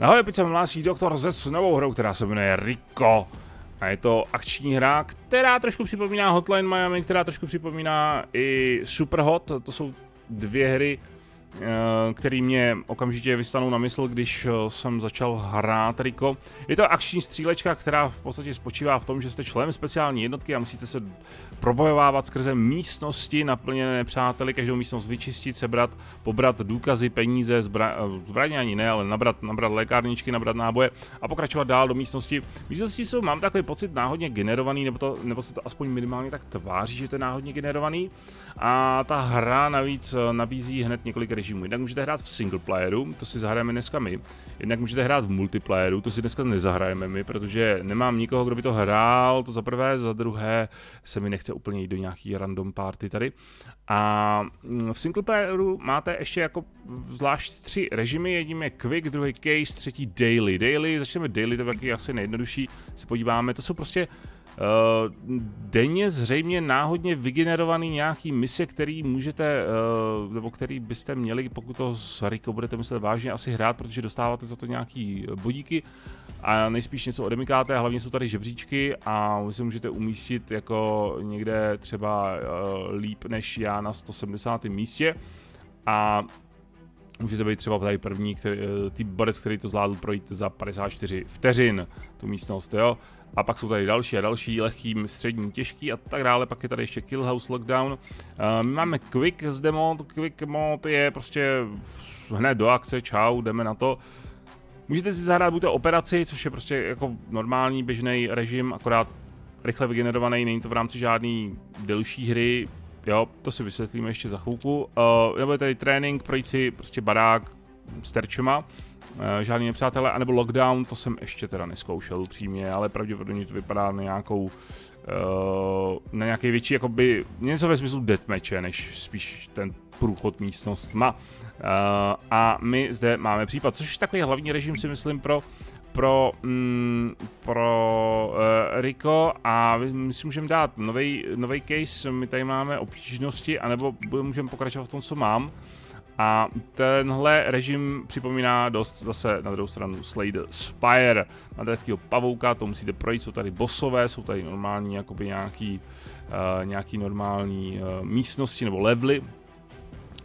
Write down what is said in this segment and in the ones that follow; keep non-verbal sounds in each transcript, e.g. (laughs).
Ahoj, opět se hlásí doktor ze s novou hrou, která se jmenuje Rico. A je to akční hra, která trošku připomíná Hotline Miami, která trošku připomíná i Superhot. To jsou dvě hry, který mě okamžitě vystanou na mysl, když eh, jsem začal hrát Riko. Je to akční střílečka, která v podstatě spočívá v tom, že jste členem speciální jednotky a musíte se probojovávat skrze místnosti naplněné přáteli, každou místnost vyčistit, sebrat, pobrat důkazy, peníze, zbra, eh, zbraně ani ne, ale nabrat, nabrat lékárničky, nabrat náboje a pokračovat dál do místnosti. Místnosti jsou, mám takový pocit, náhodně generovaný, nebo, to, nebo se to aspoň minimálně tak tváří, že to je náhodně generovaný. A ta hra navíc nabízí hned několik režimů. Jednak můžete hrát v single playeru, to si zahrajeme dneska my. Jednak můžete hrát v multiplayeru, to si dneska nezahrajeme my, protože nemám nikoho, kdo by to hrál, to za prvé, za druhé se mi nechce úplně jít do nějaký random party tady. A mm, v single playeru máte ještě jako zvlášť tři režimy, jedním je quick, druhý case, třetí daily. Daily, začneme daily, to je asi nejjednodušší, se podíváme, to jsou prostě denně zřejmě náhodně vygenerovaný nějaký mise, který můžete, uh, nebo který byste měli, pokud to s Rico budete myslet vážně, asi hrát, protože dostáváte za to nějaký bodíky a nejspíš něco odemykáte, hlavně jsou tady žebříčky a vy se můžete umístit jako někde třeba líp než já na 170. místě a můžete být třeba tady první, který, tý bodec, který to zvládl projít za 54 vteřin, tu místnost, jo. A pak jsou tady další a další, lehký, střední, těžký a tak dále. Pak je tady ještě Kill House Lockdown. Uh, máme Quick z demo, Quick mod je prostě hned do akce, čau, jdeme na to. Můžete si zahrát buď operaci, což je prostě jako normální běžný režim, akorát rychle vygenerovaný, není to v rámci žádný delší hry, jo, to si vysvětlíme ještě za chvilku. Uh, nebo je tady trénink, projít si prostě barák s terčema, žádný nepřátelé, anebo lockdown, to jsem ještě teda neskoušel upřímně, ale pravděpodobně to vypadá na nějakou uh, na nějaký větší, jakoby, něco ve smyslu deathmatche, než spíš ten průchod místnostma. Uh, a my zde máme případ, což je takový hlavní režim si myslím pro pro, mm, pro uh, Rico a my si můžeme dát nový case, my tady máme obtížnosti, anebo můžeme pokračovat v tom, co mám. A tenhle režim připomíná dost zase na druhou stranu Slay the Spire. Máte takového pavouka, to musíte projít, jsou tady bossové, jsou tady normální jakoby nějaký, uh, nějaký normální uh, místnosti nebo levely,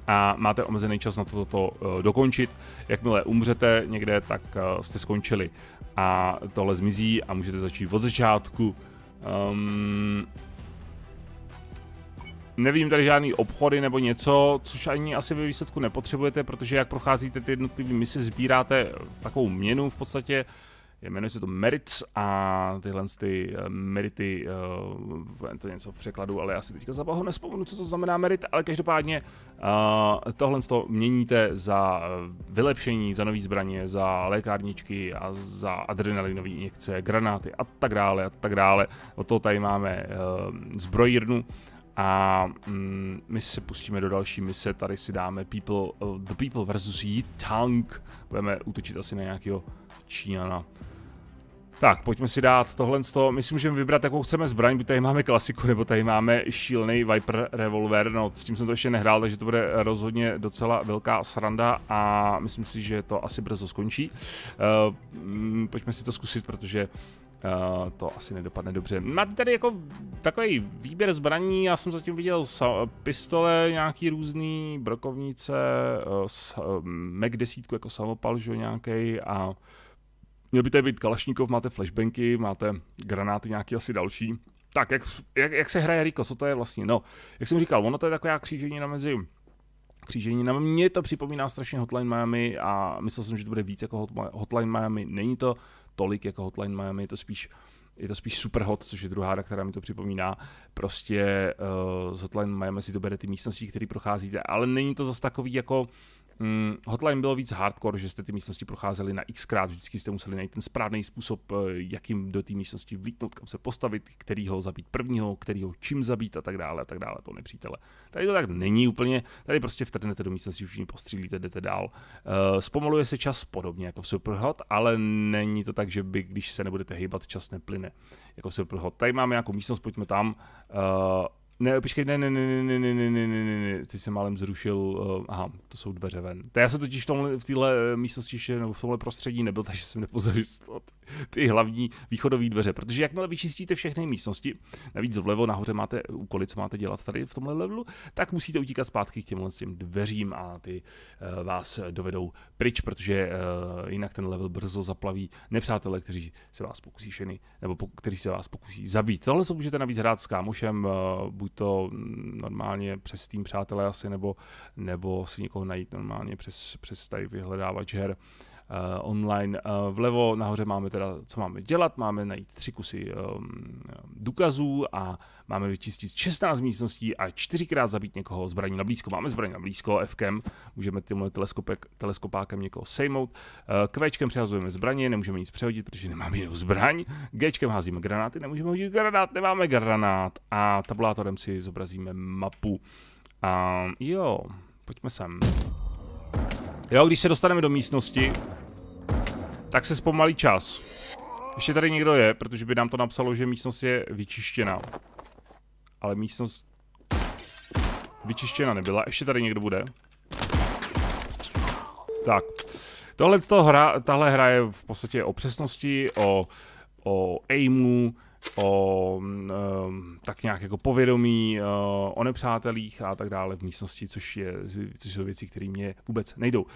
a máte omezený čas na toto to, to, uh, dokončit. Jakmile umřete někde, tak uh, jste skončili. A tohle zmizí a můžete začít od začátku. Um, Nevím tady žádný obchody nebo něco, což ani asi ve výsledku nepotřebujete, protože jak procházíte ty jednotlivé mise, sbíráte takovou měnu v podstatě, jmenuje se to Merits a tyhle ty uh, Merity, uh, to něco v překladu, ale já si teďka za nespomenu, co to znamená Merit, ale každopádně uh, tohle to měníte za vylepšení, za nový zbraně, za lékárničky a za adrenalinové injekce, granáty a tak dále a tak dále. Od toho tady máme uh, zbrojírnu, a mm, my se pustíme do další mise, tady si dáme people, uh, The People versus Yi Tank. Budeme útočit asi na nějakého Číňana. Tak, pojďme si dát tohle z toho. My si můžeme vybrat, jakou chceme zbraň, buď tady máme klasiku, nebo tady máme šílený Viper revolver. No, s tím jsem to ještě nehrál, takže to bude rozhodně docela velká sranda a myslím si, že to asi brzo skončí. Uh, pojďme si to zkusit, protože Uh, to asi nedopadne dobře. Máte tady jako takový výběr zbraní, já jsem zatím viděl pistole, nějaký různý brokovnice, uh, s, Mac 10 jako samopal, že nějaký a měl by tady být Kalašníkov, máte flashbanky, máte granáty nějaký asi další. Tak, jak, jak, jak se hraje Rico, co to je vlastně? No, jak jsem říkal, ono to je taková křížení na mezi křížení. Na mě to připomíná strašně Hotline Miami a myslel jsem, že to bude víc jako Hotline Miami. Není to tolik jako Hotline Miami, je to spíš je to spíš super hot, což je druhá hra, která mi to připomíná. Prostě uh, z Hotline Miami si to bere ty místnosti, které procházíte, ale není to zase takový jako Mm, hotline bylo víc hardcore, že jste ty místnosti procházeli na xkrát, vždycky jste museli najít ten správný způsob, eh, jakým do té místnosti vlítnout, kam se postavit, kterýho zabít prvního, kterýho čím zabít a tak dále a tak dále, to nepřítele. Tady to tak není úplně, tady prostě vtrhnete do místnosti, všichni postřílíte, jdete dál. Uh, zpomaluje se čas podobně jako v Superhot, ale není to tak, že by, když se nebudete hýbat, čas neplyne jako v Superhot. Tady máme nějakou místnost, pojďme tam. Uh, Ne, počkej, ne, ne, ne, ne, ne, ne, ne, ne, ne, ne, ty jsem málem zrušil, uh, aha, to jsou dveře ven. To já jsem totiž v, tomhle, v téhle místnosti nebo v tomhle prostředí nebyl, takže jsem nepozoril ty hlavní východové dveře, protože jakmile vyčistíte všechny místnosti, navíc vlevo nahoře máte úkoly, co máte dělat tady v tomhle levelu, tak musíte utíkat zpátky k těmhle těm dveřím a ty uh, vás dovedou pryč, protože uh, jinak ten level brzo zaplaví nepřátelé, kteří se vás pokusí všechny, nebo po, kteří se vás pokusí zabít. Tohle se můžete navíc hrát s kámošem, uh, buď to normálně přes tým přátelé asi, nebo, nebo si někoho najít normálně přes, přes tady vyhledávač her. Uh, online. Uh, vlevo nahoře máme teda, co máme dělat, máme najít tři kusy um, důkazů a máme vyčistit 16 místností a čtyřikrát zabít někoho zbraní na blízko. Máme zbraní na blízko, Fkem, můžeme tímhle teleskopákem někoho sejmout. Kvčkem přehazujeme zbraně, nemůžeme nic přehodit, protože nemáme jinou zbraň. Gčkem házíme granáty, nemůžeme hodit granát, nemáme granát. A tabulátorem si zobrazíme mapu. A jo, pojďme sem. Jo, když se dostaneme do místnosti, tak se zpomalí čas. Ještě tady někdo je, protože by nám to napsalo, že místnost je vyčištěna. Ale místnost vyčištěna nebyla. Ještě tady někdo bude. Tak. Tohle hra, tahle hra je v podstatě o přesnosti, o, o aimu, o um, tak nějak jako povědomí uh, o nepřátelích a tak dále v místnosti, což, je, což jsou věci, které mě vůbec nejdou. Uh,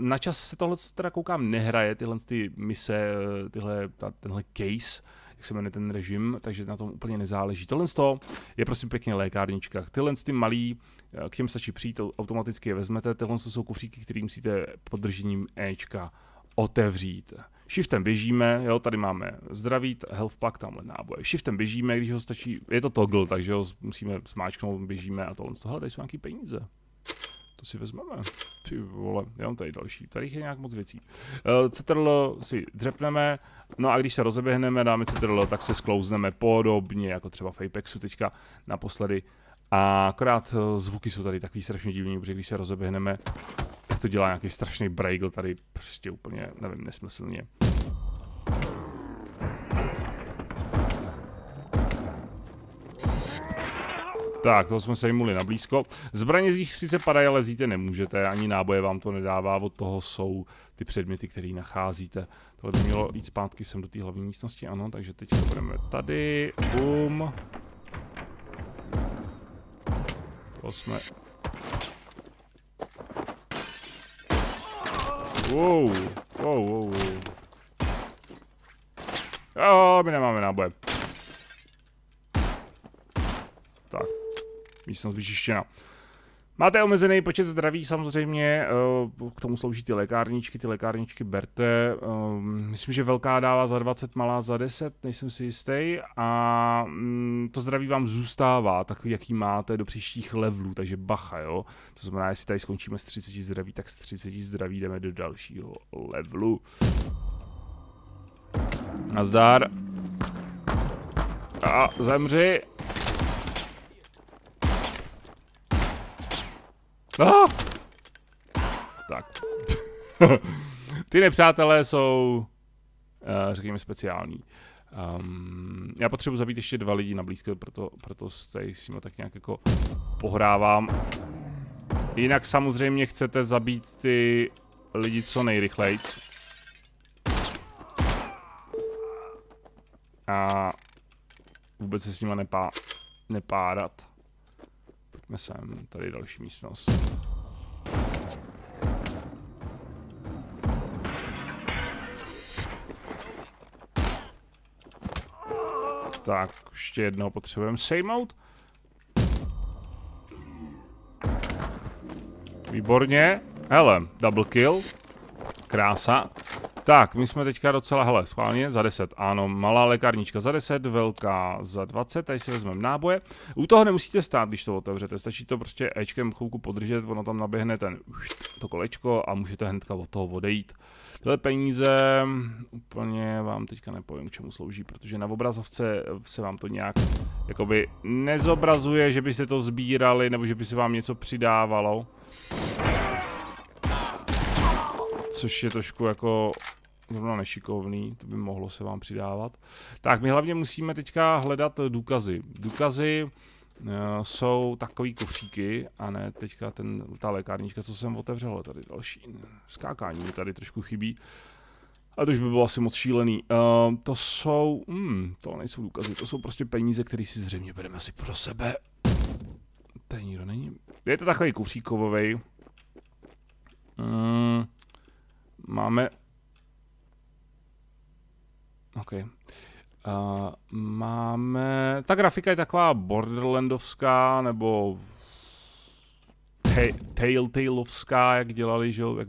na čas se tohle teda koukám nehraje, tyhle ty mise, tyhle, ta, tenhle case, jak se jmenuje ten režim, takže na tom úplně nezáleží. Tohle je prosím pěkně lékárnička. Tyhle ty malý, k těm stačí přijít, automaticky je vezmete. Tyhle jsou kufříky, které musíte pod držením Ečka otevřít. Shiftem běžíme, jo, tady máme zdraví, health pack, tamhle náboje. Shiftem běžíme, když ho stačí, je to toggle, takže ho musíme smáčknout, běžíme a tohle z toho, tady jsou nějaký peníze. To si vezmeme. Ty vole, já mám tady další. Tady je nějak moc věcí. Uh, CTRL si dřepneme, no a když se rozeběhneme, dáme CTRL, tak se sklouzneme podobně, jako třeba v Apexu teďka naposledy. A akorát eh, zvuky jsou tady takový strašně divný, protože když se rozeběhneme, to dělá nějaký strašný bragel tady prostě úplně, nevím, nesmyslně. Tak, toho jsme se jimuli na blízko. Zbraně z nich sice padají, ale vzít je nemůžete, ani náboje vám to nedává, od toho jsou ty předměty, které nacházíte. Tohle by mělo jít zpátky sem do té hlavní místnosti, ano, takže teď to budeme tady, bum. To jsme Wow, wow, wow, wow. Jo, my nemáme náboje. Tak, místnost vyčištěna. Máte omezený počet zdraví samozřejmě, eh, k tomu slouží ty lékárničky, ty lékárničky berte. Eh, myslím, že velká dává za 20, malá za 10, nejsem si jistý. A mm, to zdraví vám zůstává, takový, jaký máte do příštích levelů, takže bacha, jo. To znamená, jestli tady skončíme s 30 zdraví, tak s 30 zdraví jdeme do dalšího levelu. Nazdar. A zemři. No! Tak. (laughs) Ty nepřátelé jsou, uh, řekněme, speciální. Um, já potřebuji zabít ještě dva lidi na blízko, proto, proto s tím tak nějak jako pohrávám. Jinak samozřejmě chcete zabít ty lidi co nejrychleji. A vůbec se s nima nepá, nepádat. Pojďme sem, tady je další místnost. Tak, ještě jednou potřebujeme sejmout. Výborně. Hele, double kill. Krása. Tak, my jsme teďka docela, hele, schválně za 10. Ano, malá lékárnička za 10, velká za 20, tady si vezmeme náboje. U toho nemusíte stát, když to otevřete, stačí to prostě Ečkem chvilku podržet, ono tam naběhne ten, to kolečko a můžete hnedka od toho odejít. Tyhle peníze úplně vám teďka nepovím, k čemu slouží, protože na obrazovce se vám to nějak jakoby nezobrazuje, že byste to sbírali, nebo že by se vám něco přidávalo což je trošku jako zrovna nešikovný, to by mohlo se vám přidávat. Tak, my hlavně musíme teďka hledat důkazy. Důkazy jsou takový kufříky a ne teďka ten, ta lékárnička, co jsem otevřel, tady další skákání mi tady trošku chybí. A to už by bylo asi moc šílený. Uh, to jsou, hmm, to nejsou důkazy, to jsou prostě peníze, které si zřejmě bereme asi pro sebe. Tady nikdo není. Je to takový kufříkový. Mm, máme... OK. Uh, máme... Ta grafika je taková borderlandovská, nebo Telltaleovská, jak dělali, že jo, jak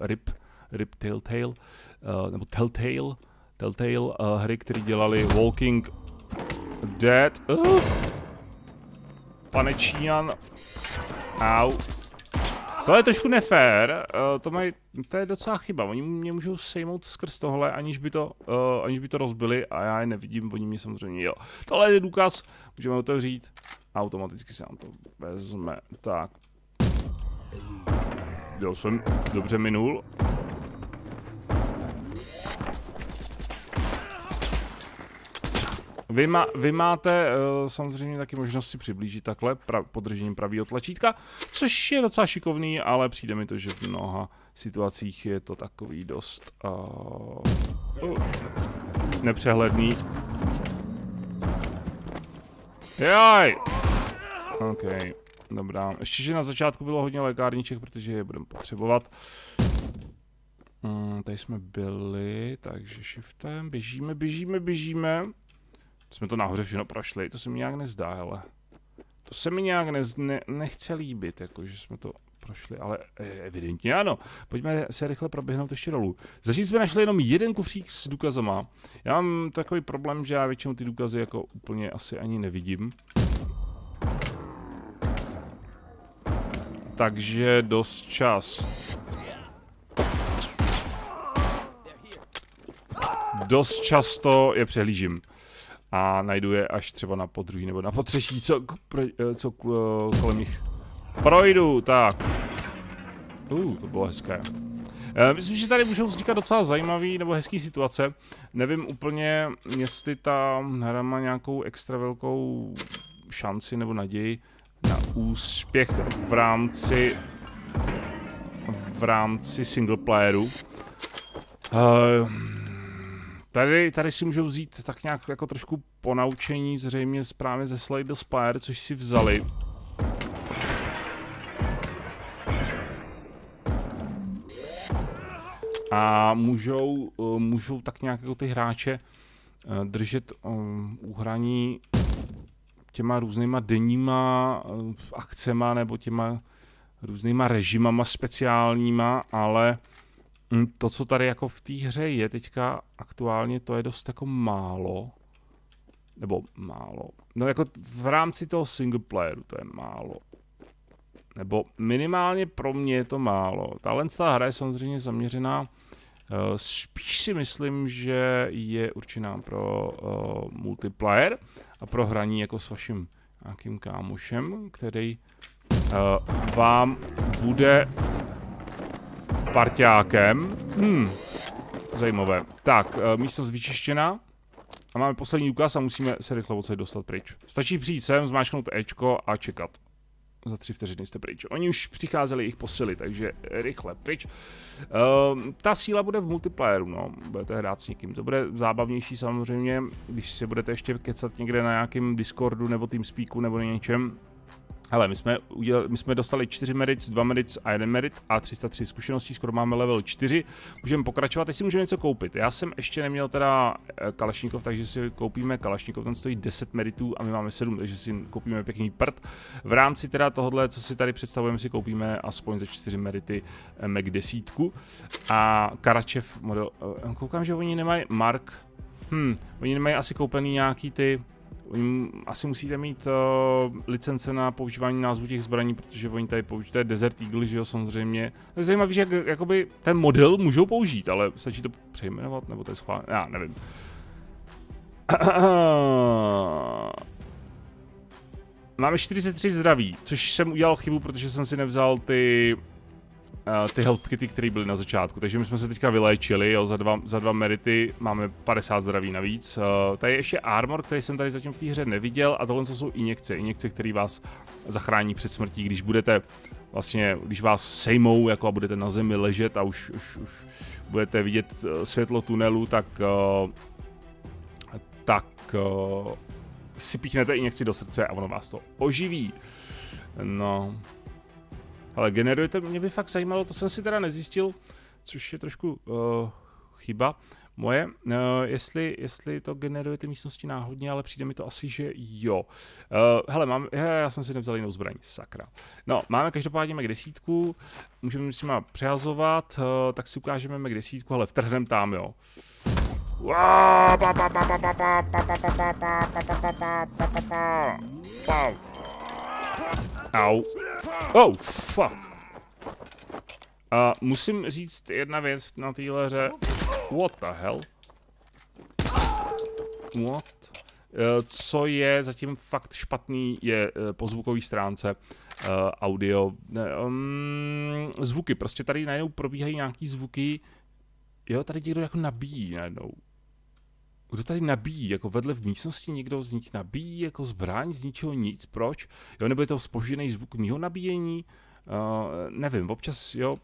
RIP, RIP Telltale, uh, nebo Telltale, Telltale uh, hry, které dělali Walking Dead. Uh, pane Číňan. Au. To je trošku nefér, uh, to, mají, to je docela chyba, oni mě můžou sejmout skrz tohle, aniž by to, uh, aniž by to rozbili a já je nevidím, oni mě samozřejmě jo. Tohle je důkaz, můžeme otevřít, automaticky se nám to vezme, tak. Jo, jsem dobře minul. Vy, má, vy máte uh, samozřejmě taky možnost si přiblížit takhle pra, podržením pravého tlačítka, což je docela šikovný, ale přijde mi to, že v mnoha situacích je to takový dost uh, uh, nepřehledný. Jaj! OK, dobrá. Ještě, že na začátku bylo hodně lékárniček, protože je budeme potřebovat. Hmm, tady jsme byli, takže shiftem, běžíme, běžíme, běžíme jsme to nahoře všechno prošli, to se mi nějak nezdá, ale to se mi nějak ne, ne, nechce líbit, jako že jsme to prošli, ale e, evidentně ano. Pojďme se rychle proběhnout ještě dolů. Zatím jsme našli jenom jeden kufřík s důkazama. Já mám takový problém, že já většinou ty důkazy jako úplně asi ani nevidím. Takže dost čas. Dost často je přehlížím a najdu je až třeba na podruhý nebo na potřeší, co, eh, co eh, kolem nich projdu, tak. Uh, to bylo hezké. Eh, myslím, že tady můžou vznikat docela zajímavý nebo hezký situace. Nevím úplně, jestli ta hra má nějakou extra velkou šanci nebo naději na úspěch v rámci v rámci single playeru. Uh, Tady, tady si můžou vzít tak nějak jako trošku ponaučení zřejmě právě ze Slade the Spire, což si vzali. A můžou, eh, můžou tak nějak jako ty hráče eh, držet eh, uhraní těma různýma denníma akcema nebo těma různýma režimama speciálníma, ale to, co tady jako v té hře je teďka aktuálně, to je dost jako málo. Nebo málo. No jako v rámci toho single playeru to je málo. Nebo minimálně pro mě je to málo. Tahle ta hra je samozřejmě zaměřená uh, spíš si myslím, že je určená pro uh, multiplayer a pro hraní jako s vaším nějakým kámošem, který uh, vám bude parťákem. Hmm, zajímavé. Tak, eh, místnost vyčištěna. A máme poslední důkaz a musíme se rychle odsaď dostat pryč. Stačí přijít sem, zmáčknout Ečko a čekat. Za tři vteřiny jste pryč. Oni už přicházeli jejich posily, takže rychle pryč. Uh, ta síla bude v multiplayeru, no. Budete hrát s někým. To bude zábavnější samozřejmě, když se budete ještě kecat někde na nějakém Discordu nebo TeamSpeaku nebo něčem Hele, my jsme, udělali, my jsme dostali 4 merits, 2 merits a 1 merit a 303 zkušeností, skoro máme level 4. Můžeme pokračovat, teď si můžeme něco koupit. Já jsem ještě neměl teda eh, Kalašníkov, takže si koupíme Kalašníkov, ten stojí 10 meritů a my máme 7, takže si koupíme pěkný prd. V rámci teda tohohle, co si tady představujeme, si koupíme aspoň za 4 merity eh, Mac 10. A Karačev model, eh, koukám, že oni nemají Mark, hm, oni nemají asi koupený nějaký ty Oni asi musíte mít uh, licence na používání názvu těch zbraní, protože oni tady používají Desert Eagle, že jo, samozřejmě. To je zajímavé, že jak, jakoby ten model můžou použít, ale stačí to přejmenovat, nebo to je schválně, já nevím. (clears throat) Máme 43 zdraví, což jsem udělal chybu, protože jsem si nevzal ty ty health kity, které byly na začátku. Takže my jsme se teďka vyléčili, jo, za dva, za dva merity máme 50 zdraví navíc. Uh, tady je ještě armor, který jsem tady zatím v té hře neviděl a tohle jsou injekce, injekce, které vás zachrání před smrtí, když budete vlastně, když vás sejmou jako a budete na zemi ležet a už, už, už budete vidět světlo tunelu, tak uh, tak uh, si píchnete injekci do srdce a ono vás to oživí. No, ale generujete, mě by fakt zajímalo, to jsem si teda nezjistil, což je trošku uh, chyba moje, uh, jestli, jestli to generuje ty místnosti náhodně, ale přijde mi to asi, že jo. Uh, hele, mám, já, já jsem si nevzal jinou zbraň, sakra. No, máme každopádně Mac desítku, můžeme s nima přehazovat, uh, tak si ukážeme Mac desítku, ale vtrhnem tam, jo. Au. Oh, fuck. A uh, musím říct jedna věc na téhle hře. What the hell? What? Uh, co je zatím fakt špatný, je uh, po zvukové stránce uh, audio. Um, zvuky, prostě tady najednou probíhají nějaký zvuky. Jo, tady někdo jako nabíjí najednou. Kdo tady nabíjí, jako vedle v místnosti někdo z nich nabíjí jako zbraň, z ničeho nic, proč? Jo, nebo je to spožděný zvuk mýho nabíjení? Uh, nevím, občas, jo.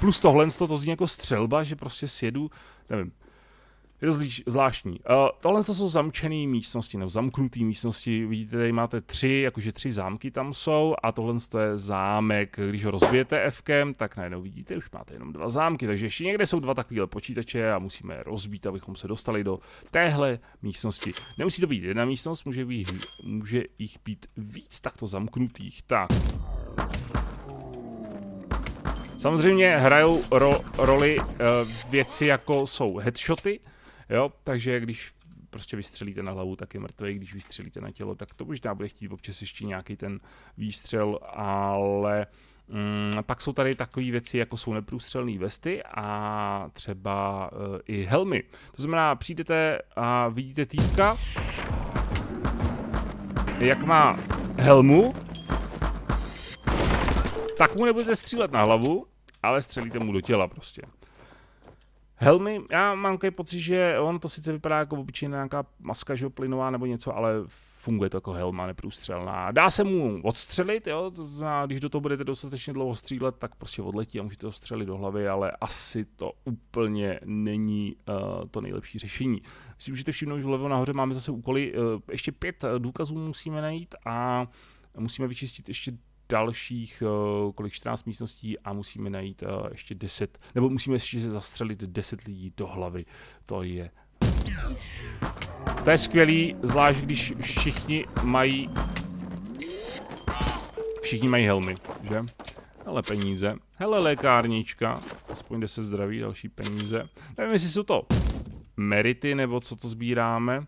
Plus tohle, to zní jako střelba, že prostě sjedu, nevím. Je to zvláštní. Uh, tohle to jsou zamčené místnosti, nebo zamknuté místnosti. Vidíte, tady máte tři, jakože tři zámky tam jsou a tohle to je zámek. Když ho rozbijete f tak najednou vidíte, už máte jenom dva zámky, takže ještě někde jsou dva takovéhle počítače a musíme je rozbít, abychom se dostali do téhle místnosti. Nemusí to být jedna místnost, může, být, může jich být víc takto zamknutých. Tak. Samozřejmě hrajou ro, roli uh, věci jako jsou headshoty, Jo, takže když prostě vystřelíte na hlavu, tak je mrtvý, když vystřelíte na tělo, tak to možná bude chtít občas ještě nějaký ten výstřel, ale mm, pak jsou tady takové věci, jako jsou neprůstřelné vesty a třeba uh, i helmy. To znamená, přijdete a vidíte týpka, jak má helmu, tak mu nebudete střílet na hlavu, ale střelíte mu do těla prostě. Helmy, já mám takový pocit, že on to sice vypadá jako obyčejná nějaká maska, že plynová nebo něco, ale funguje to jako helma neprůstřelná. Dá se mu odstřelit, jo, to když do toho budete dostatečně dlouho střílet, tak prostě odletí a můžete ho střelit do hlavy, ale asi to úplně není uh, to nejlepší řešení. Si můžete všimnout, že vlevo nahoře máme zase úkoly, uh, ještě pět důkazů musíme najít a musíme vyčistit ještě dalších uh, kolik 14 místností a musíme najít uh, ještě 10, nebo musíme ještě zastřelit 10 lidí do hlavy. To je to je skvělý, zvlášť když všichni mají všichni mají helmy, že? Hele peníze, hele lékárnička, aspoň 10 zdraví, další peníze. Nevím, jestli jsou to merity, nebo co to sbíráme.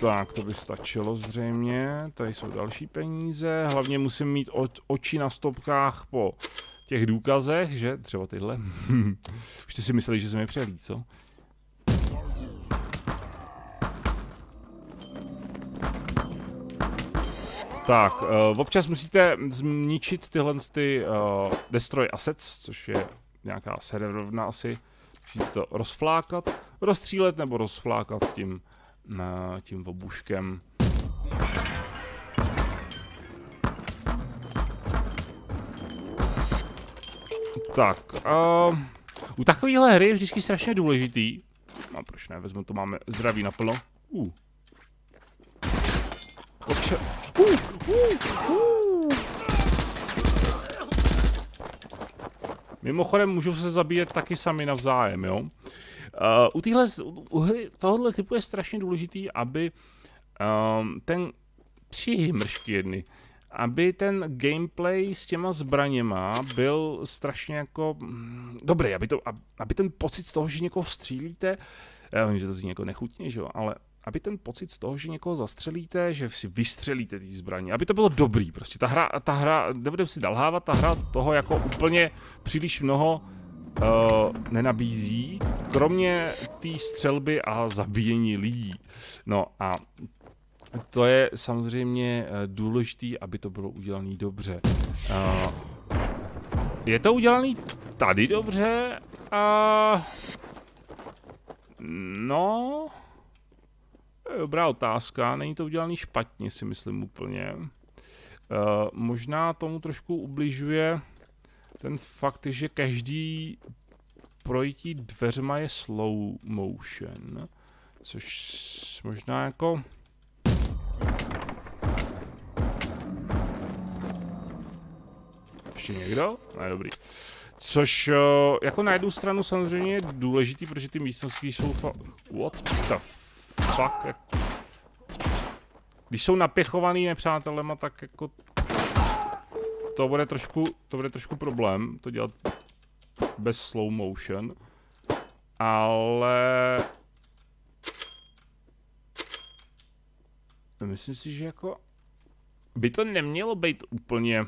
Tak, to by stačilo zřejmě. Tady jsou další peníze. Hlavně musím mít oči na stopkách po těch důkazech, že? Třeba tyhle. (laughs) Už jste si mysleli, že jsem je přehlí, co? Tak, uh, občas musíte zničit tyhle ty uh, Destroy Assets, což je nějaká serverovna asi. Musíte to rozflákat, rozstřílet nebo rozflákat tím tím obuškem. Tak, uh, u takovéhle hry je vždycky strašně důležitý. No proč ne, vezmu to, máme zdraví naplno. Uh. Obča uh, uh, uh. Mimochodem můžou se zabíjet taky sami navzájem, jo. Uh, u, týhle, u tohohle typu je strašně důležitý, aby um, ten tři mršky jedny, aby ten gameplay s těma zbraněma byl strašně jako mm, dobrý, aby, to, aby ten pocit z toho, že někoho střílíte, já vím, že to zní jako nechutně, že jo, ale aby ten pocit z toho, že někoho zastřelíte, že si vystřelíte ty zbraně, aby to bylo dobrý, prostě ta hra, ta hra, nebudeme si dalhávat, ta hra toho jako úplně příliš mnoho uh, nenabízí, kromě té střelby a zabíjení lidí. No a to je samozřejmě uh, důležitý, aby to bylo udělané dobře. Uh, je to udělané tady dobře a... No... Dobrá otázka, není to udělaný špatně, si myslím úplně. Uh, možná tomu trošku ubližuje ten fakt, že každý projítí dveřma je slow motion, což možná jako... Ještě někdo? Ne, dobrý. Což jako na jednu stranu samozřejmě je důležitý, protože ty místnosti jsou fa... What the fuck? Když jsou napěchovaný nepřátelema, tak jako... To bude trošku, to bude trošku problém, to dělat bez slow motion. Ale... Myslím si, že jako... By to nemělo být úplně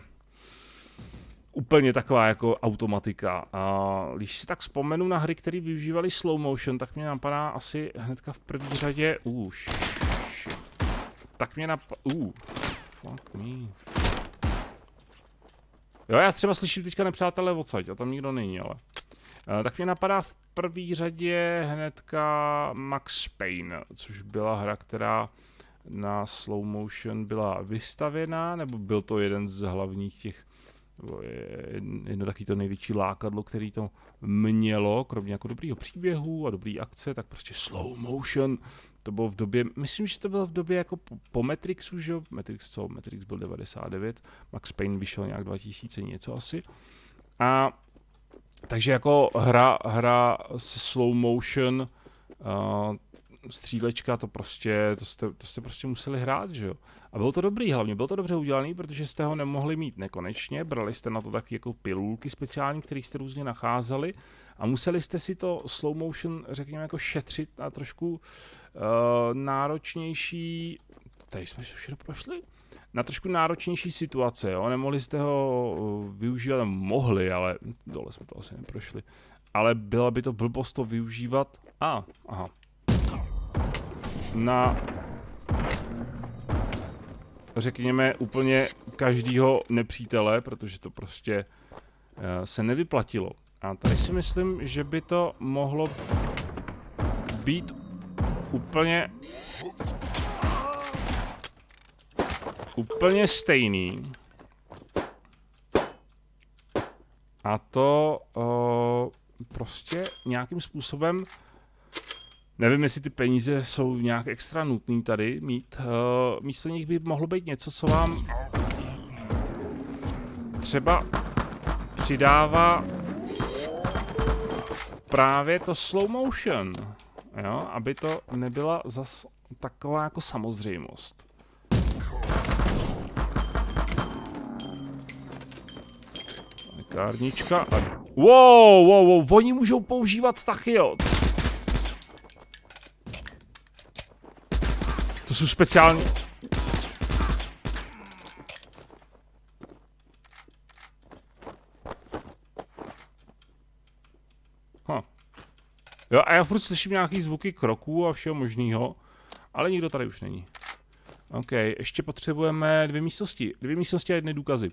úplně taková jako automatika. A když si tak vzpomenu na hry, které využívaly slow motion, tak mě napadá asi hnedka v první řadě... Uh, shit. Tak mě napadá... Uh, fuck me. Jo, já třeba slyším teďka nepřátelé odsaď, a tam nikdo není, ale... Uh, tak mě napadá v první řadě hnedka Max Payne, což byla hra, která na slow motion byla vystavěná, nebo byl to jeden z hlavních těch jedno taky to největší lákadlo, který to mělo, kromě jako dobrýho příběhu a dobrý akce, tak prostě slow motion, to bylo v době, myslím, že to bylo v době jako po, po Matrixu, že jo, Matrix co, Matrix byl 99, Max Payne vyšel nějak 2000 něco asi, a takže jako hra, hra se slow motion, uh, střílečka, to prostě, to jste, to jste prostě museli hrát, že jo. A bylo to dobrý, hlavně bylo to dobře udělané, protože jste ho nemohli mít nekonečně, brali jste na to taky jako pilulky speciální, které jste různě nacházeli a museli jste si to slow motion, řekněme, jako šetřit na trošku náročnější, tady jsme všechno prošli, na trošku náročnější situace, jo, nemohli jste ho uh, využívat, mohli, ale dole jsme to asi neprošli, ale byla by to blbost to využívat, a, ah, aha, na řekněme úplně každýho nepřítele, protože to prostě uh, se nevyplatilo. A tady si myslím, že by to mohlo být úplně úplně stejný. A to uh, prostě nějakým způsobem Nevím, jestli ty peníze jsou nějak extra nutný tady mít. Uh, místo nich by mohlo být něco, co vám třeba přidává právě to slow motion, jo? aby to nebyla zas taková jako samozřejmost. Kárnička a... Wow, wow, wow, oni můžou používat jo. To jsou speciální... Jo, a já furt slyším nějaký zvuky kroků a všeho možného, ale nikdo tady už není. OK, ještě potřebujeme dvě místnosti. Dvě místnosti a jedny důkazy.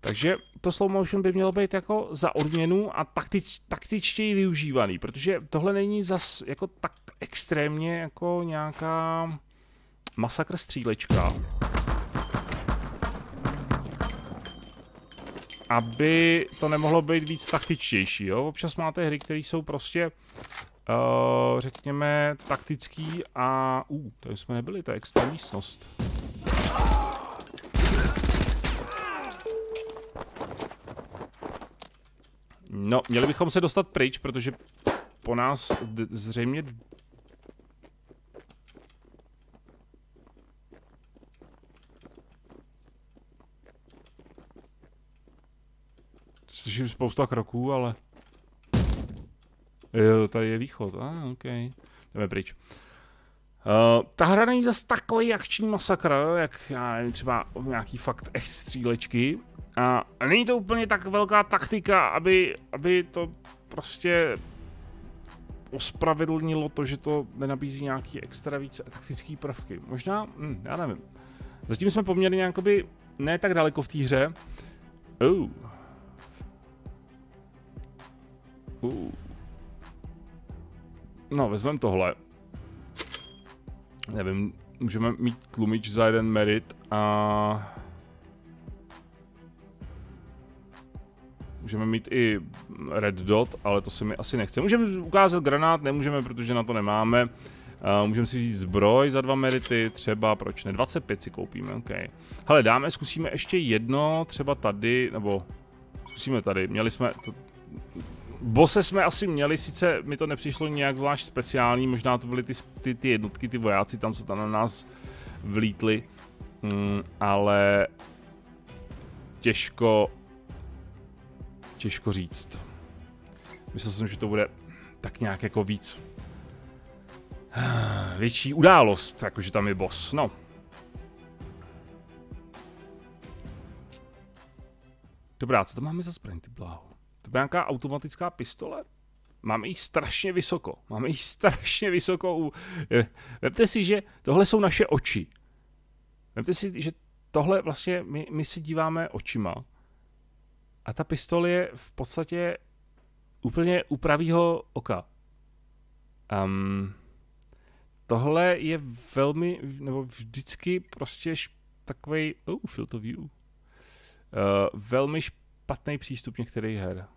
Takže to slow motion by mělo být jako za odměnu a taktič, taktičtěji využívaný, protože tohle není zas jako tak extrémně jako nějaká masakr střílečka. Aby to nemohlo být víc taktičtější, jo? Občas máte hry, které jsou prostě, uh, řekněme, taktický a... Uh, tady jsme nebyli, to je extra místnost. No, měli bychom se dostat pryč, protože po nás zřejmě Slyším spousta kroků, ale... Jo, tady je východ. A, ah, OK. Jdeme pryč. Uh, ta hra není zase takový akční masakr, jak já nevím, třeba nějaký fakt echt střílečky. A není to úplně tak velká taktika, aby, aby to prostě ospravedlnilo to, že to nenabízí nějaký extra víc taktický prvky. Možná, hm, já nevím. Zatím jsme poměrně jakoby ne tak daleko v té hře. Oh. No, vezmeme tohle. Nevím, můžeme mít tlumič za jeden merit a... Můžeme mít i red dot, ale to se mi asi nechce. Můžeme ukázat granát, nemůžeme, protože na to nemáme. Uh, můžeme si vzít zbroj za dva merity, třeba, proč ne, 25 si koupíme, ok. Hele, dáme, zkusíme ještě jedno, třeba tady, nebo zkusíme tady, měli jsme, to, Bose jsme asi měli, sice mi to nepřišlo nějak zvlášť speciální, možná to byly ty, ty, ty jednotky, ty vojáci tam, co tam na nás vlítli, mm, ale těžko, těžko říct. Myslel jsem, že to bude tak nějak jako víc. (sighs) Větší událost, jakože tam je boss, no. Dobrá, co to máme za zbraň, ty bláho? Nějaká automatická pistole? Máme ji strašně vysoko. Máme ji strašně vysoko. U... Vemte si, že tohle jsou naše oči. Vemte si, že tohle vlastně my, my si díváme očima. A ta pistole je v podstatě úplně u pravýho oka. Um, tohle je velmi, nebo vždycky prostě takový, oh, field of view. Uh, velmi špatný přístup některých her.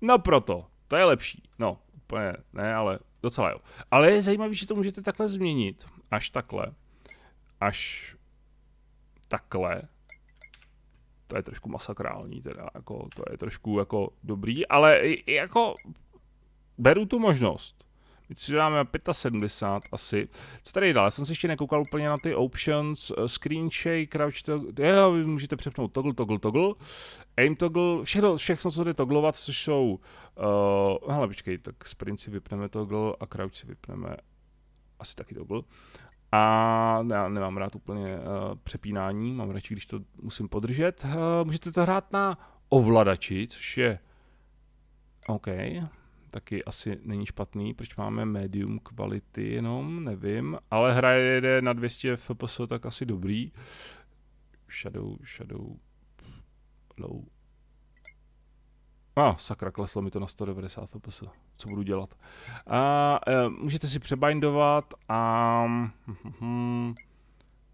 No proto, to je lepší. No, úplně ne, ale docela jo. Ale je zajímavé, že to můžete takhle změnit. Až takhle. Až takhle. To je trošku masakrální teda, jako, to je trošku jako dobrý, ale jako beru tu možnost. My si dáme 75 asi. Co tady dál? Já jsem se ještě nekoukal úplně na ty options, uh, screen shake, crouch toggle, jo, vy můžete přepnout toggle, toggle, toggle, aim toggle, všechno, všechno co jde togglovat, což jsou, uh, hele, počkej, tak sprint si vypneme toggle a crouch si vypneme asi taky toggle. A já nemám rád úplně uh, přepínání, mám radši, když to musím podržet. Uh, můžete to hrát na ovladači, což je OK taky asi není špatný, proč máme medium kvality jenom, nevím, ale hra jede na 200 fps, tak asi dobrý. Shadow, shadow, low. A, ah, sakra, kleslo mi to na 190 fps. Co budu dělat? A, e, můžete si přebindovat a... Hm,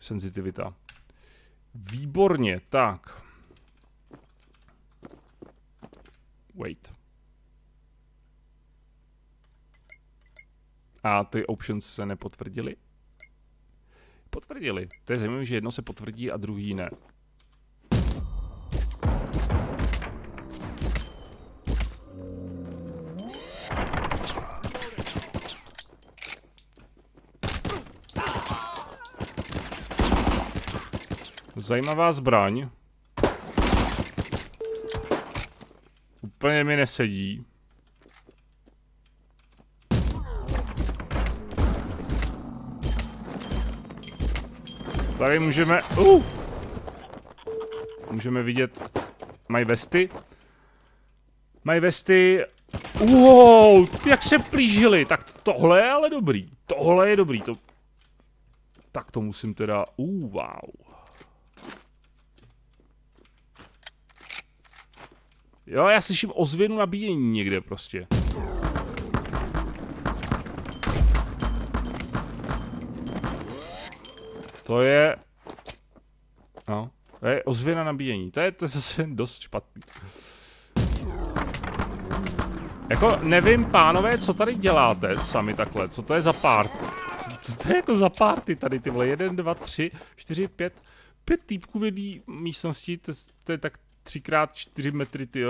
senzitivita. Výborně, tak. Wait. A ty options se nepotvrdily? Potvrdili. To je zajímavé, že jedno se potvrdí a druhý ne. Zajímavá zbraň. Úplně mi nesedí. Tady můžeme... Uh! Můžeme vidět... Mají vesty. Mají vesty... Wow, jak se plížili. Tak tohle je ale dobrý. Tohle je dobrý. To... Tak to musím teda... Uh, wow. Jo, já slyším ozvěnu nabíjení někde prostě. To je... No, to je ozvěna nabíjení. To je, to je zase dost špatný. Jako nevím, pánové, co tady děláte sami takhle, co to je za party? Co, co to je jako za party tady, ty vole, jeden, dva, tři, čtyři, pět, pět týpků v jedné místnosti, to, to je tak třikrát čtyři metry, ty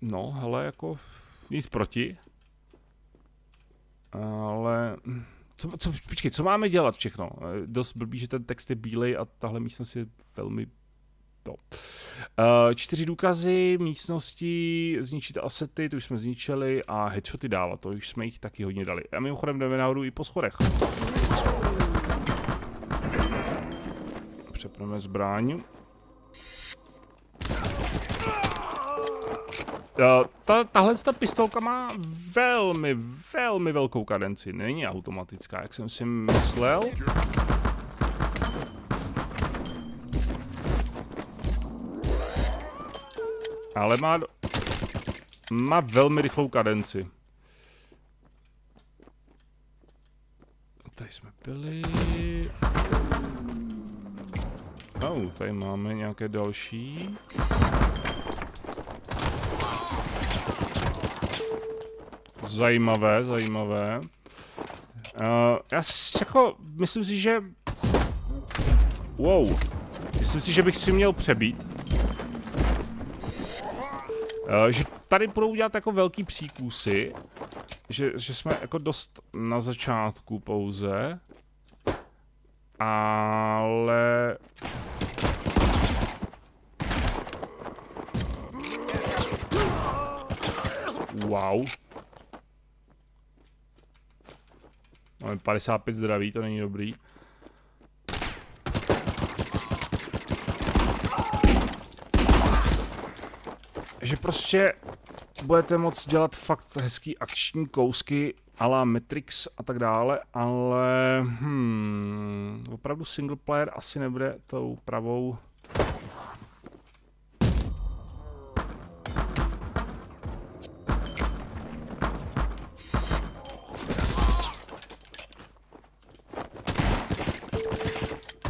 No, hele, jako nic proti. Ale co, co, počkej, co máme dělat všechno? Eh, dost blbý, že ten text je bílej a tahle místnost je velmi to. Uh, čtyři důkazy, místnosti, zničit asety, to už jsme zničili a headshoty dávat, to už jsme jich taky hodně dali. A mimochodem jdeme nahoru i po schodech. Přepneme zbraň. Ta, tahle ta pistolka má velmi, velmi velkou kadenci. Není automatická, jak jsem si myslel. Ale má, má velmi rychlou kadenci. Tady jsme byli. Oh, tady máme nějaké další. Zajímavé, zajímavé. Uh, já si, jako, myslím si, že... Wow. Myslím si, že bych si měl přebít. Uh, že tady budou dělat jako velký příkusy. Že, že jsme jako dost na začátku pouze. Ale... Wow. Máme 55 zdraví, to není dobrý. Že prostě budete moct dělat fakt hezký akční kousky a la Matrix a tak dále, ale hmm, opravdu single player asi nebude tou pravou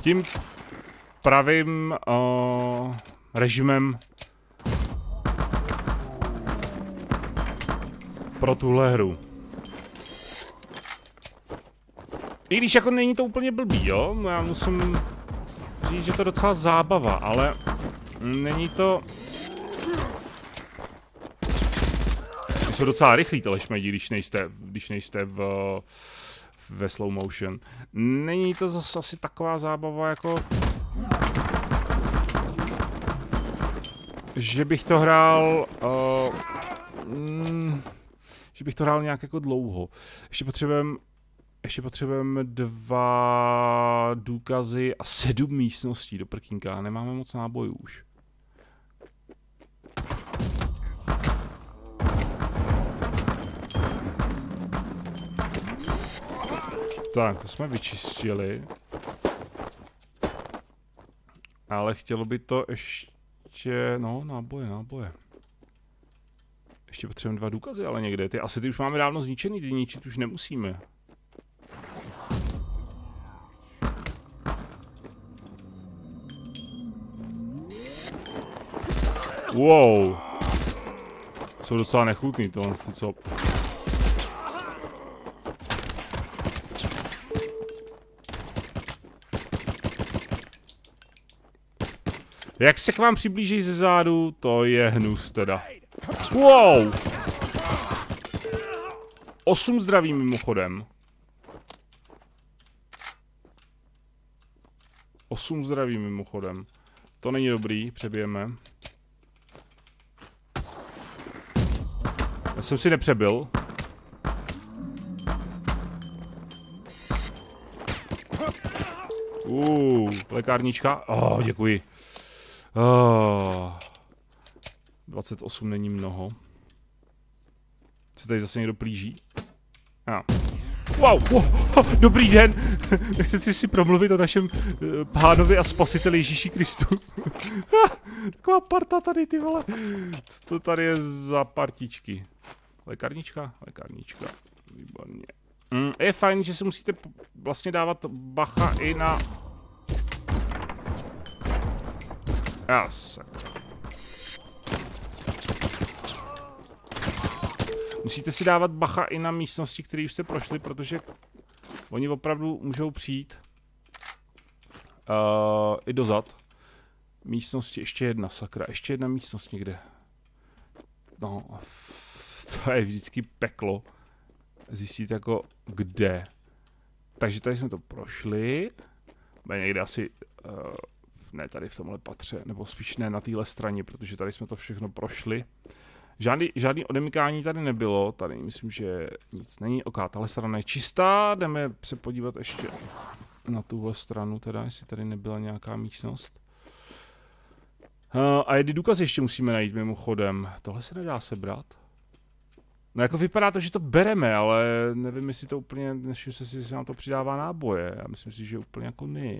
tím pravým uh, režimem pro tuhle hru. I když jako není to úplně blbý, jo? Já musím říct, že to je docela zábava, ale není to... Jsou docela rychlí tyhle šmedi, když nejste, když nejste v, ve slow motion. Není to zase asi taková zábava jako... Že bych to hrál... Uh, mm, že bych to hrál nějak jako dlouho. Ještě potřebujeme ještě potřebujeme dva důkazy a sedm místností do prkínka. Nemáme moc nábojů už. Tak, to jsme vyčistili. Ale chtělo by to ještě... No, náboje, náboje. Ještě potřebujeme dva důkazy, ale někde. Ty asi ty už máme dávno zničený, ty ničit už nemusíme. Wow. Jsou docela nechutný tohle, co... Jak se k vám přiblíží ze zádu, to je hnus teda. Wow! Osm zdraví mimochodem. Osm zdraví mimochodem. To není dobrý, přebijeme. Já jsem si nepřebil. Uh, lékárnička. Oh, děkuji. Oh. 28 není mnoho. Se tady zase někdo plíží. Ah. Wow, wow, dobrý den! (laughs) Nechci si promluvit o našem uh, pánovi a spasiteli Ježíši Kristu. (laughs) Taková parta tady, ty vole. Co to tady je za partičky? Lékárnička? Lékárnička. Výborně. Mm, je fajn, že si musíte vlastně dávat bacha i na... Já Musíte si dávat bacha i na místnosti, které už jste prošli, protože oni opravdu můžou přijít uh, i dozad. Místnosti, ještě jedna, sakra, ještě jedna místnost někde. No, to je vždycky peklo. Zjistit jako kde. Takže tady jsme to prošli. Bude někde asi, uh, ne tady v tomhle patře, nebo spíš ne na téhle straně, protože tady jsme to všechno prošli. Žádný, žádný odemykání tady nebylo, tady myslím, že nic není. Ok, tahle strana je čistá, jdeme se podívat ještě na tuhle stranu teda, jestli tady nebyla nějaká místnost. Uh, a jedy důkaz ještě musíme najít mimochodem. Tohle se nedá sebrat. No jako vypadá to, že to bereme, ale nevím, jestli to úplně, nevím se si, se nám to přidává náboje. Já myslím si, že úplně jako ne.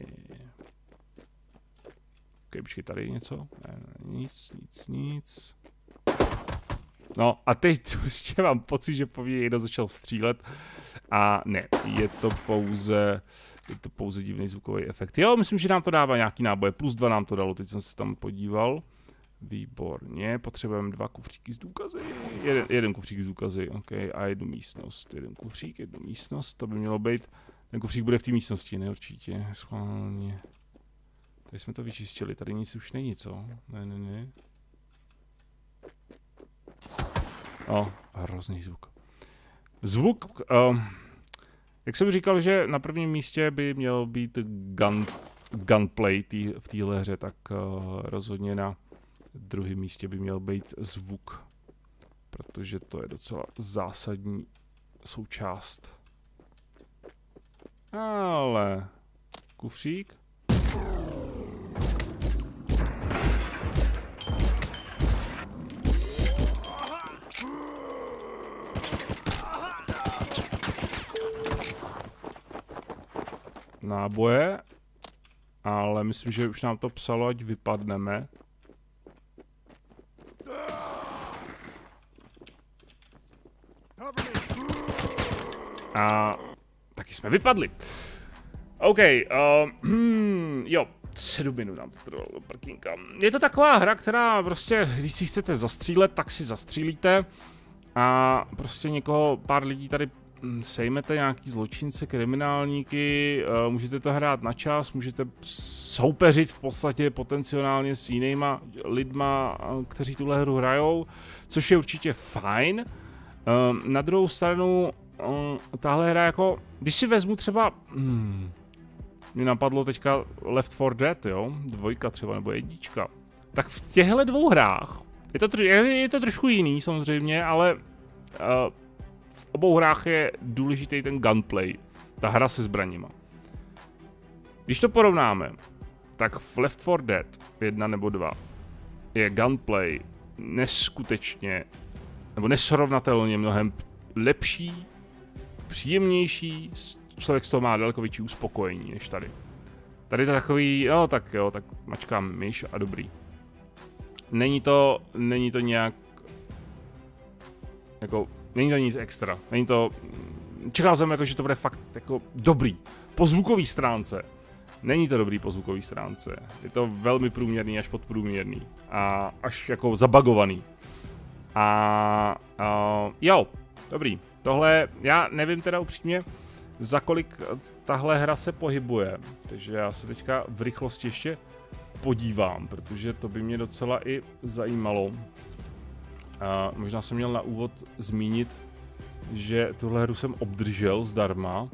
Ok, počkej, tady něco? Ne, ne, nic, nic, nic. No a teď (laughs) prostě mám pocit, že po mně někdo začal střílet. A ne, je to pouze, je to pouze divný zvukový efekt. Jo, myslím, že nám to dává nějaký náboje. Plus dva nám to dalo, teď jsem se tam podíval. Výborně, potřebujeme dva kufříky z důkazy. Jeden, jeden kufřík z důkazy, ok, a jednu místnost. Jeden kufřík, jednu místnost, to by mělo být. Ten kufřík bude v té místnosti, ne určitě, schválně. Tady jsme to vyčistili, tady nic už není, co? Ne, ne, ne. O, hrozný zvuk. Zvuk, uh, jak jsem říkal, že na prvním místě by měl být gun, gunplay tý, v téhle hře, tak uh, rozhodně na druhém místě by měl být zvuk, protože to je docela zásadní součást. Ale kufřík. Náboje, ale myslím, že už nám to psalo, ať vypadneme. A taky jsme vypadli. OK, uh, hmm, (clears throat) jo, 7 minut nám to trvalo do parkinka. Je to taková hra, která prostě, když si chcete zastřílet, tak si zastřílíte. A prostě někoho, pár lidí tady hm, sejmete nějaký zločince, kriminálníky, uh, můžete to hrát na čas, můžete soupeřit v podstatě potenciálně s jinýma lidma, kteří tuhle hru hrajou, což je určitě fajn. Uh, na druhou stranu tahle hra jako, když si vezmu třeba, hmm, mě napadlo teďka Left 4 Dead, jo, dvojka třeba, nebo jednička, tak v těchto dvou hrách, je to, je, je to trošku jiný samozřejmě, ale uh, v obou hrách je důležitý ten gunplay, ta hra se zbraněma. Když to porovnáme, tak v Left 4 Dead 1 nebo 2 je gunplay neskutečně, nebo nesrovnatelně mnohem lepší, příjemnější, člověk z toho má daleko větší uspokojení než tady. Tady to takový, jo tak jo, tak mačkám myš a dobrý. Není to, není to nějak, jako, není to nic extra, není to, čekal jsem jako, že to bude fakt jako dobrý, po zvukové stránce. Není to dobrý po zvukové stránce, je to velmi průměrný až podprůměrný a až jako zabagovaný. A, a jo, dobrý, tohle, já nevím teda upřímně, za kolik tahle hra se pohybuje. Takže já se teďka v rychlosti ještě podívám, protože to by mě docela i zajímalo. A možná jsem měl na úvod zmínit, že tuhle hru jsem obdržel zdarma.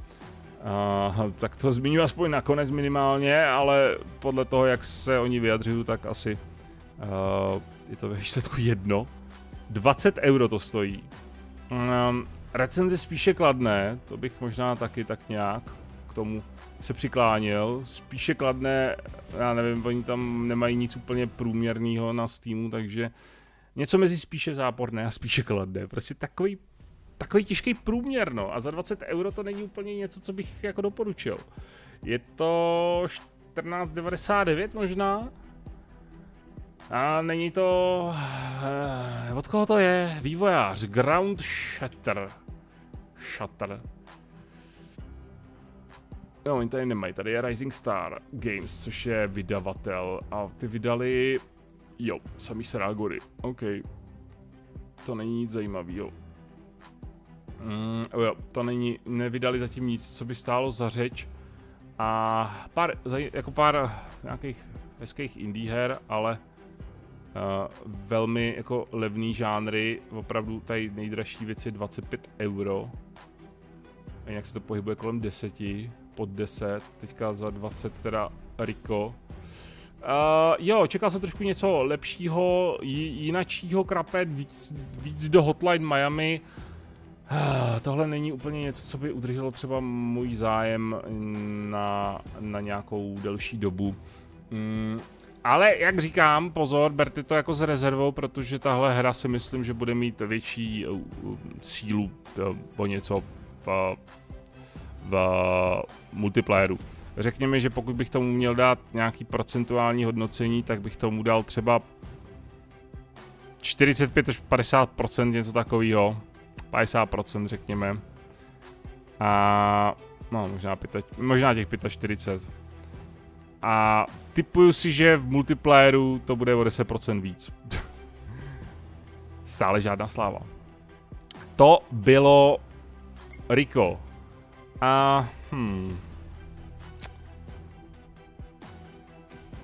A, tak to zmiňuji aspoň nakonec minimálně, ale podle toho, jak se oni vyjadřují, tak asi uh, je to ve výsledku jedno. 20 euro to stojí. Um, Recenze spíše kladné, to bych možná taky tak nějak k tomu se přikláněl. Spíše kladné, já nevím, oni tam nemají nic úplně průměrného na Steamu, takže něco mezi spíše záporné a spíše kladné. Prostě takový, takový těžký průměr, no. A za 20 euro to není úplně něco, co bych jako doporučil. Je to 14,99 možná? A není to... Uh, od koho to je? Vývojář. Ground Shatter. Shatter. No, oni tady nemají. Tady je Rising Star Games, což je vydavatel. A ty vydali... Jo, samý Seragory. OK. To není nic zajímavého. Mm, jo, to není, nevydali zatím nic, co by stálo za řeč. A pár, jako pár nějakých hezkých indie her, ale Uh, velmi jako levný žánry, opravdu tady nejdražší věc je 25 euro. A jinak se to pohybuje kolem 10, pod 10, teďka za 20 teda Rico. Uh, jo, čekal jsem trošku něco lepšího, jinačího krapet, víc, víc do Hotline Miami. Uh, tohle není úplně něco, co by udrželo třeba můj zájem na, na nějakou delší dobu. Mm, ale jak říkám, pozor, berte to jako s rezervou, protože tahle hra si myslím, že bude mít větší uh, sílu o něco v, v multiplayeru. Řekněme, že pokud bych tomu měl dát nějaký procentuální hodnocení, tak bych tomu dal třeba 45 až 50% něco takového. 50% řekněme. A no, možná, pěta, možná těch 45. A typuju si, že v multiplayeru to bude o 10% víc. (laughs) Stále žádná sláva. To bylo Rico. A hmm.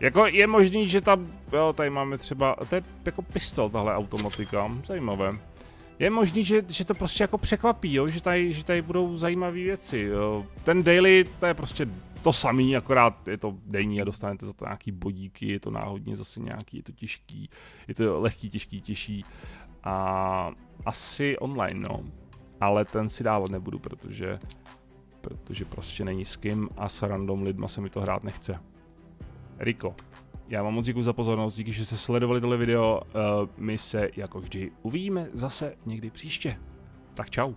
Jako je možný, že tam, jo, tady máme třeba, to je jako pistol tahle automatika, zajímavé. Je možný, že, že to prostě jako překvapí, jo? Že, tady, že tady budou zajímavé věci. Jo? Ten daily, to je prostě to samý, akorát je to denní a dostanete za to nějaký bodíky, je to náhodně zase nějaký, je to těžký, je to lehký, těžký, těžší a asi online, no. Ale ten si dávat nebudu, protože, protože prostě není s kým a s random lidma se mi to hrát nechce. Riko, já vám moc děkuji za pozornost, díky, že jste sledovali tohle video, uh, my se jako vždy uvidíme zase někdy příště. Tak čau.